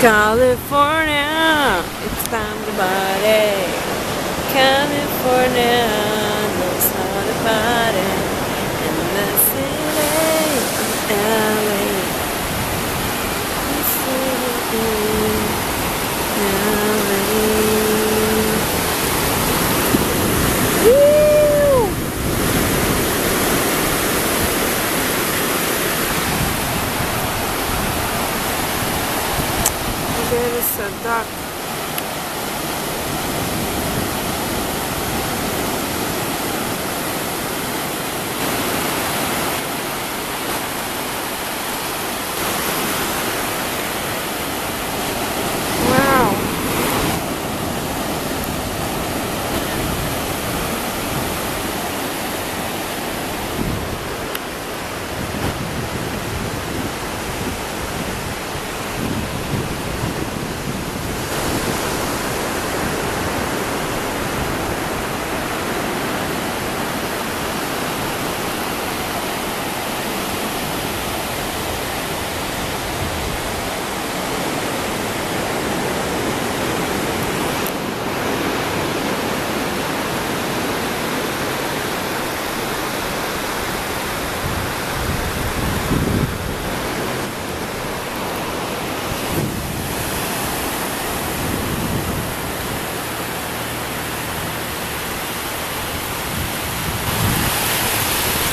California, it's time to party. California. Алиса, да,